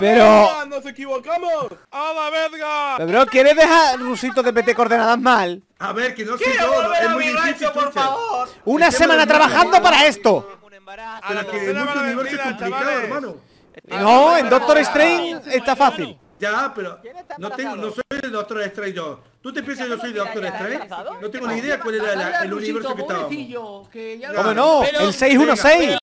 Pero- ¡Nos equivocamos! ¡A la verga! Pero, ¿quieres dejar Rusito de PT coordenadas mal? A ver, que no sé ¡Quiero yo, volver es a muy mi difícil, rancho, por favor! Una semana trabajando para esto. Que tercera mucho universo complicado, hermano. No, en Doctor Strange está fácil. Ya, pero no tengo, no soy el Doctor Strange yo. ¿Tú te piensas que yo soy Doctor Strange? No tengo ni idea cuál era la- el universo que estábamos. Que ya ¿Cómo no? El 616.